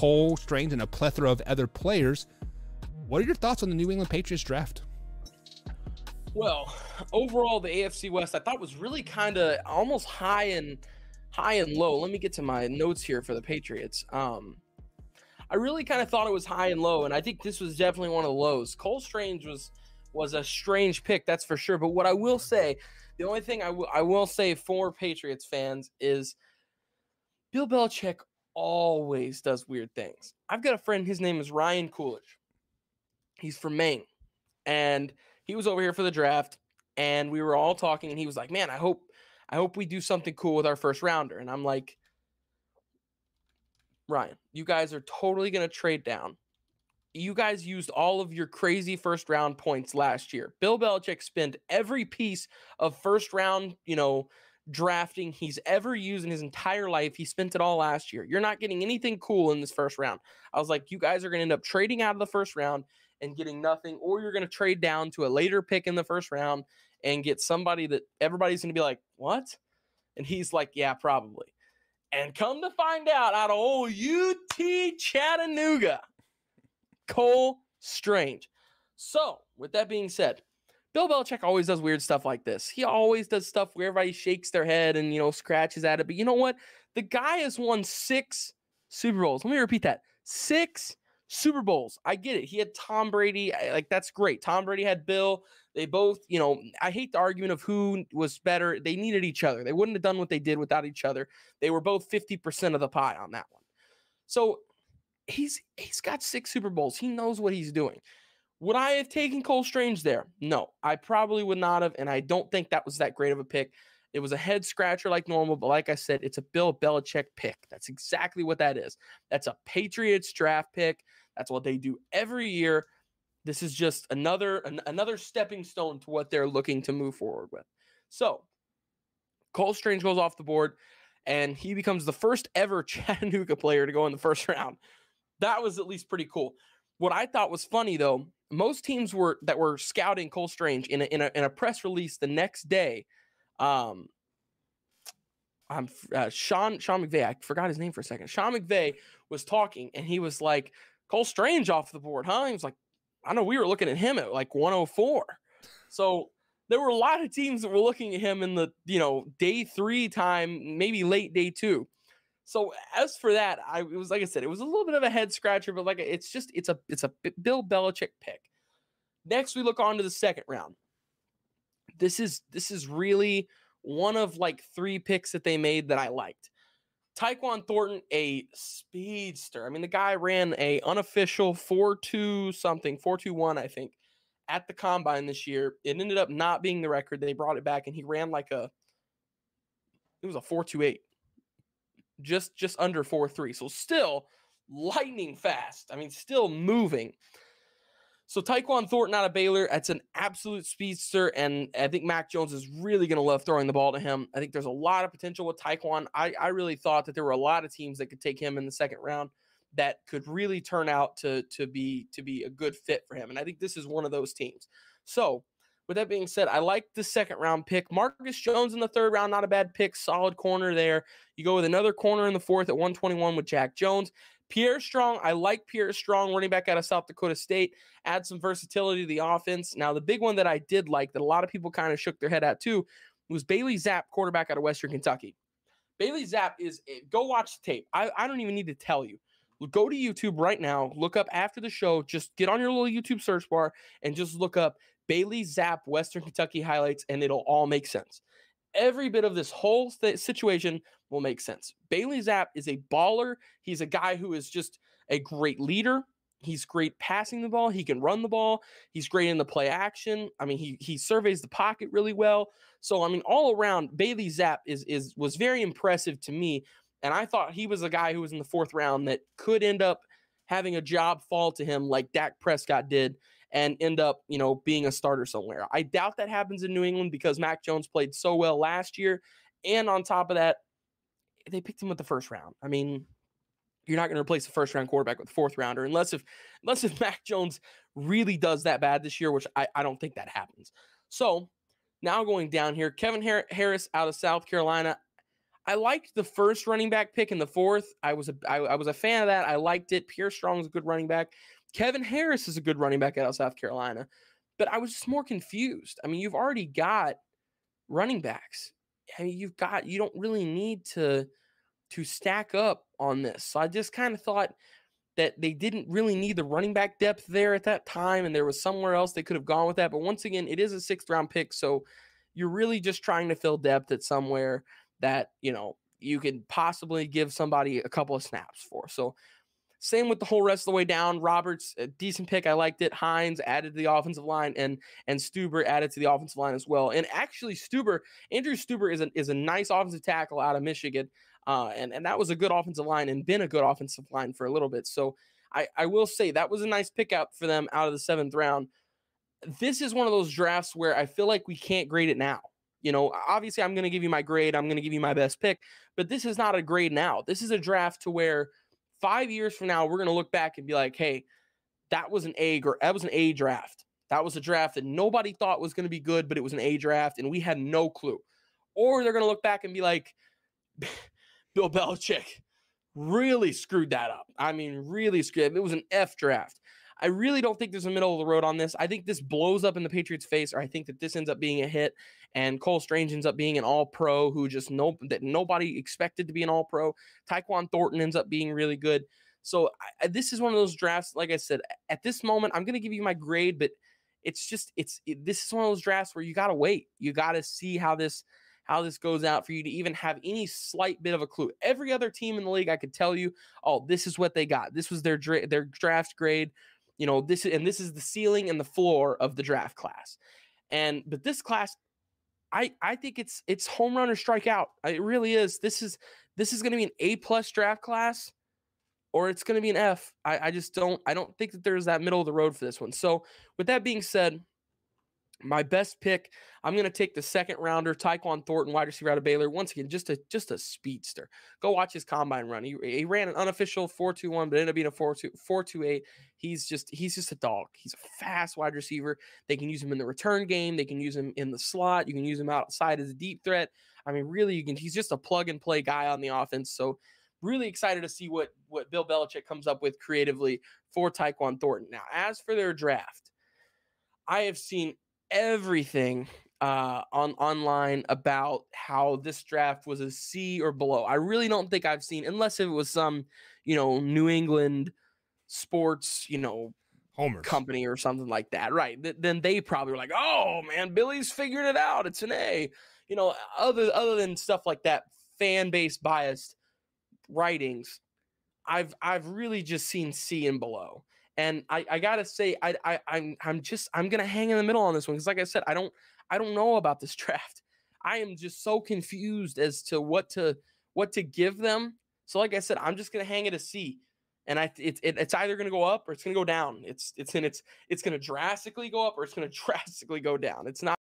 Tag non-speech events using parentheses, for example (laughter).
Cole Strange and a plethora of other players. What are your thoughts on the New England Patriots draft? Well, overall, the AFC West I thought was really kind of almost high and high and low. Let me get to my notes here for the Patriots. Um, I really kind of thought it was high and low, and I think this was definitely one of the lows. Cole Strange was was a strange pick, that's for sure. But what I will say, the only thing I, w- I will say for Patriots fans is Bill Belichick always does weird things. I've got a friend, his name is Ryan Coolidge. He's from Maine, and he was over here for the draft, and we were all talking, and he was like, "Man, I hope." I hope we do something cool with our first rounder. And I'm like, Ryan, you guys are totally going to trade down. You guys used all of your crazy first round points last year. Bill Belichick spent every piece of first round, you know, drafting he's ever used in his entire life. He spent it all last year. You're not getting anything cool in this first round. I was like, you guys are going to end up trading out of the first round and getting nothing, or you're going to trade down to a later pick in the first round and get somebody that everybody's going to be like, what? And he's like, yeah, probably. And come to find out, out of old UT Chattanooga, Cole Strange. So, with that being said, Bill Belichick always does weird stuff like this. He always does stuff where everybody shakes their head and, you know, scratches at it. But you know what? The guy has won six Super Bowls. Let me repeat that six Super Bowls. I get it. He had Tom Brady. Like, that's great. Tom Brady had Bill. They both, you know, I hate the argument of who was better. They needed each other. They wouldn't have done what they did without each other. They were both 50% of the pie on that one. So he's he's got six Super Bowls. He knows what he's doing. Would I have taken Cole Strange there? No, I probably would not have, and I don't think that was that great of a pick. It was a head scratcher like normal, but like I said, it's a Bill Belichick pick. That's exactly what that is. That's a Patriots draft pick. That's what they do every year. This is just another an, another stepping stone to what they're looking to move forward with. So, Cole Strange goes off the board, and he becomes the first ever (laughs) Chattanooga player to go in the first round. That was at least pretty cool. What I thought was funny though, most teams were that were scouting Cole Strange in a, in a, in a press release the next day. Um, I'm uh, Sean Sean McVay. I forgot his name for a second. Sean McVay was talking, and he was like, "Cole Strange off the board, huh?" He was like, I know we were looking at him at like 104. So there were a lot of teams that were looking at him in the, you know, day three time, maybe late day two. So as for that, I it was like I said, it was a little bit of a head scratcher, but like it's just it's a it's a Bill Belichick pick. Next, we look on to the second round. This is this is really one of like three picks that they made that I liked. Tyquan Thornton, a speedster. I mean, the guy ran a unofficial 4-2 something, 4-2-1, I think, at the combine this year. It ended up not being the record. They brought it back and he ran like a it was a 4-2-8. Just just under 4-3. So still lightning fast. I mean, still moving. So Tyquan Thornton out of Baylor, that's an absolute speedster, and I think Mac Jones is really going to love throwing the ball to him. I think there's a lot of potential with Tyquan. I, I really thought that there were a lot of teams that could take him in the second round that could really turn out to to be to be a good fit for him, and I think this is one of those teams. So. With that being said, I like the second round pick. Marcus Jones in the third round, not a bad pick. Solid corner there. You go with another corner in the fourth at 121 with Jack Jones. Pierre Strong, I like Pierre Strong, running back out of South Dakota State, add some versatility to the offense. Now, the big one that I did like that a lot of people kind of shook their head at too was Bailey Zappe, quarterback out of Western Kentucky. Bailey Zappe is, go watch the tape. I, I don't even need to tell you. Go to YouTube right now, look up after the show, just get on your little YouTube search bar and just look up Bailey Zappe Western Kentucky highlights, and it'll all make sense every bit of this whole th- situation will make sense. Bailey Zappe is a baller. He's a guy who is just a great leader. He's great passing the ball. He can run the ball. He's great in the play action. I mean, he he surveys the pocket really well. So I mean, all around, Bailey Zappe is is was very impressive to me. And I thought he was a guy who was in the fourth round that could end up having a job fall to him like Dak Prescott did and end up, you know, being a starter somewhere. I doubt that happens in New England because Mac Jones played so well last year. And on top of that, they picked him with the first round. I mean, you're not going to replace the first round quarterback with the fourth rounder unless if (laughs) unless if Mac Jones really does that bad this year, which I, I don't think that happens. So now going down here, Kevin Harris out of South Carolina. I liked the first running back pick in the fourth. I was a I, I was a fan of that. I liked it. Pierre Strong's a good running back. Kevin Harris is a good running back out of South Carolina. But I was just more confused. I mean, you've already got running backs. I mean, you've got you don't really need to to stack up on this. So I just kind of thought that they didn't really need the running back depth there at that time, and there was somewhere else they could have gone with that. But once again, it is a sixth round pick, so you're really just trying to fill depth at somewhere that you know you can possibly give somebody a couple of snaps for. So same with the whole rest of the way down. Roberts, a decent pick. I liked it. Hines added to the offensive line, and and Stueber added to the offensive line as well. And actually, Stueber, Andrew Stueber is a is a nice offensive tackle out of Michigan, uh, and and that was a good offensive line and been a good offensive line for a little bit. So I I will say that was a nice pickup for them out of the seventh round. This is one of those drafts where I feel like we can't grade it now. You know, obviously, I'm going to give you my grade. I'm going to give you my best pick, but this is not a grade now. This is a draft to where five years from now, we're going to look back and be like, hey, that was an A, or that was an A draft. That was a draft that nobody thought was going to be good, but it was an A draft, and we had no clue. Or they're going to look back and be like, Bill Belichick really screwed that up. I mean, really screwed. It was an F draft. I really don't think there's a middle of the road on this. I think this blows up in the Patriots' face, or I think that this ends up being a hit, and Cole Strange ends up being an All Pro who just no that nobody expected to be an All Pro. Tyquan Thornton ends up being really good. So I, this is one of those drafts. Like I said, at this moment, I'm going to give you my grade, but it's just it's it, this is one of those drafts where you got to wait. You got to see how this how this goes out for you to even have any slight bit of a clue. Every other team in the league, I could tell you, oh, this is what they got. This was their dra- their draft grade you know this and this is the ceiling and the floor of the draft class. And but this class i i think it's it's home run or strikeout it really is. This is this is going to be an a plus draft class or it's going to be an f. I, I just don't i don't think that there's that middle of the road for this one. So with that being said my best pick, I'm going to take the second rounder, Tyquan Thornton, wide receiver out of Baylor. Once again, just a just a speedster. Go watch his combine run. He, he ran an unofficial 4.21, but ended up being a 4.2 4.28. He's just he's just a dog. He's a fast wide receiver. They can use him in the return game. They can use him in the slot. You can use him outside as a deep threat. I mean, really, you can. He's just a plug and play guy on the offense. So really excited to see what what Bill Belichick comes up with creatively for Tyquan Thornton. Now, as for their draft, I have seen everything uh, on online about how this draft was a C or below. I really don't think I've seen, unless it was some, you know, New England sports, you know, Homer company or something like that, right? Th- then they probably were like, "Oh man, Billy's figured it out. It's an A." You know, other other than stuff like that, fan base biased writings. I've I've really just seen C and below. And I, I gotta say, I, I I'm I'm just I'm gonna hang in the middle on this one because, like I said, I don't I don't know about this (laughs) draft. I am just so confused as to what to what to give them. So, like I said, I'm just gonna hang it a C, and I it's it, it's either gonna go up or it's gonna go down. It's it's in it's it's gonna drastically go up or it's gonna (laughs) drastically go down. It's not